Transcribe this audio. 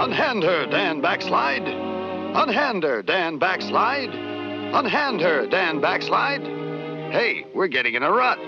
Unhand her, Dan Backslide. Unhand her, Dan Backslide. Unhand her, Dan Backslide. Hey, we're getting in a rut.